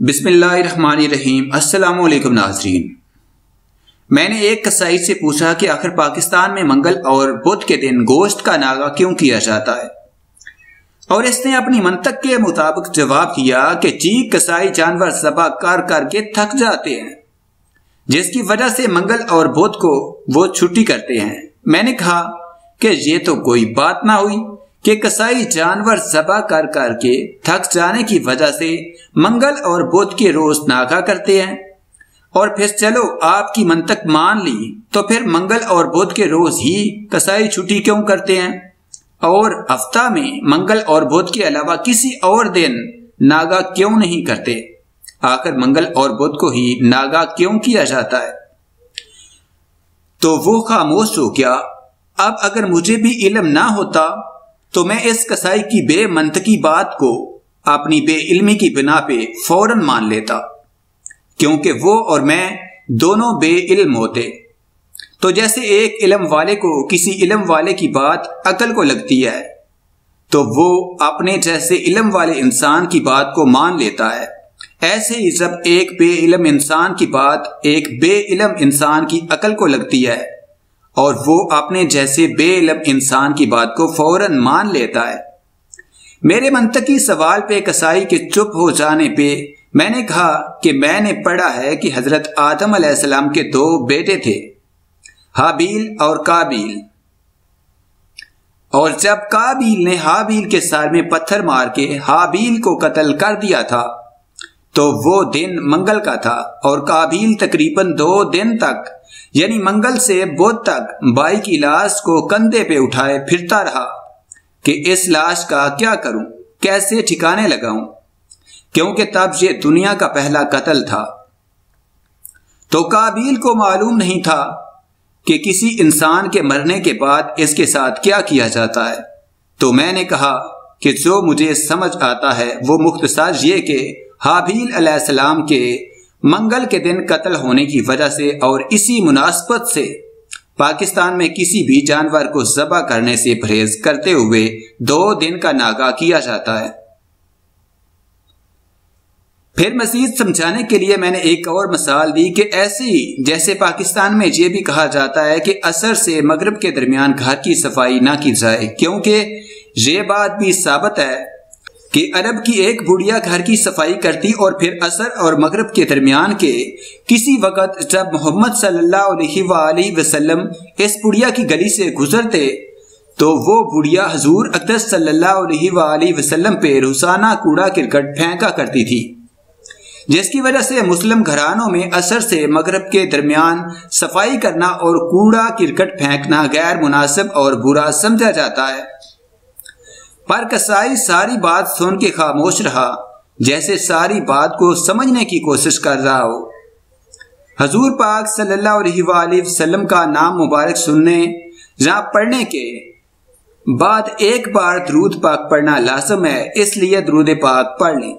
بسم اللہ الرحمن الرحیم، السلام علیکم ناظرین۔ میں نے ایک کسائی سے پوچھا کہ آخر پاکستان میں منگل اور بدھ کے دن گوشت کا ناغا کیوں کیا جاتا ہے؟ اور اس نے اپنی منطق کے مطابق جواب کیا کہ چیک کسائی جانور ذبح کر کر کے تھک جاتے ہیں، جس کی وجہ سے منگل اور بدھ کو وہ چھٹی کرتے ہیں۔ میں نے کہا کہ یہ تو کوئی بات نہ ہوئی۔ کہ کسائی جانور ذبح کر کر کے تھک جانے کی وجہ سے منگل اور بدھ کے روز ناگا کرتے ہیں۔ اور پھر چلو آپ کی منطق مان لی، تو پھر منگل اور بدھ کے روز ہی کسائی چھٹی کیوں کرتے ہیں؟ اور ہفتہ میں منگل اور بدھ کے علاوہ کسی اور دن ناگا کیوں نہیں کرتے؟ آخر منگل اور بدھ کو ہی ناگا کیوں کیا جاتا ہے؟ تو وہ خاموش ہو گیا، اب اگر مجھے بھی علم نہ ہوتا تو میں اس کسائی کی بے منطقی بات کو اپنی بے علمی کی بنا پہ فوراً مان لیتا، کیونکہ وہ اور میں دونوں بے علم ہوتے۔ تو جیسے ایک علم والے کو کسی علم والے کی بات عقل کو لگتی ہے، تو وہ اپنے جیسے علم والے انسان کی بات کو مان لیتا ہے۔ ایسے ہی جب ایک بے علم انسان کی بات ایک بے علم انسان کی عقل کو لگتی ہے اور وہ اپنے جیسے بے علم انسان کی بات کو فوراً مان لیتا ہے۔ میرے منطقی سوال پہ کسائی کے چپ ہو جانے پہ میں نے کہا کہ میں نے پڑھا ہے کہ حضرت آدم علیہ السلام کے دو بیٹے تھے، حابیل اور کابیل اور جب کابیل نے حابیل کے سار میں پتھر مار کے حابیل کو قتل کر دیا تھا تو وہ دن منگل کا تھا اور کابیل تقریباً دو دن تک یعنی منگل سے بدھ تک بائی کی لاش کو کندھے پہ اٹھائے پھرتا رہا کہ اس لاش کا کیا کروں، کیسے ٹھکانے لگاؤں؟ کیونکہ تب یہ دنیا کا پہلا قتل تھا۔ تو کابیل کو معلوم نہیں تھا کہ کسی انسان کے مرنے کے بعد اس کے ساتھ کیا کیا جاتا ہے۔ تو میں نے کہا کہ جو مجھے سمجھ آتا ہے وہ مختصر یہ کہ حابیل علیہ السلام کے منگل کے دن قتل ہونے کی وجہ سے اور اسی مناسبت سے پاکستان میں کسی بھی جانور کو ذبح کرنے سے پرہیز کرتے ہوئے دو دن کا ناگا کیا جاتا ہے۔ پھر مزید سمجھانے کے لیے میں نے ایک اور مثال دی کہ ایسے ہی جیسے پاکستان میں یہ بھی کہا جاتا ہے کہ اثر سے مغرب کے درمیان گھر کی صفائی نہ کی جائے کیونکہ یہ بات بھی ثابت ہے کہ عرب کی ایک بڑیا گھر کی صفائی کرتی اور پھر اثر اور مغرب کے درمیان کے کسی وقت جب محمد صلی اللہ علیہ وآلہ وسلم اس بڑیا کی گلی سے گزرتے، تو وہ بڑیا حضور اقدس صلی اللہ علیہ وآلہ وسلم پہ روزانہ کوڑا کرکٹ پھینکا کرتی تھی، جس کی وجہ سے مسلم گھرانوں میں اثر سے مغرب کے درمیان صفائی کرنا اور کوڑا کرکٹ پھینکنا غیر مناسب اور برا سمجھا جاتا ہے۔ پر کسائی ساری بات سن کے خاموش رہا، جیسے ساری بات کو سمجھنے کی کوشش کر رہا ہو۔ حضور پاک صلی اللہ علیہ وآلہ وسلم کا نام مبارک سننے یا پڑھنے کے بعد ایک بار درود پاک پڑھنا لازم ہے، اس لیے درود پاک پڑھ لیں۔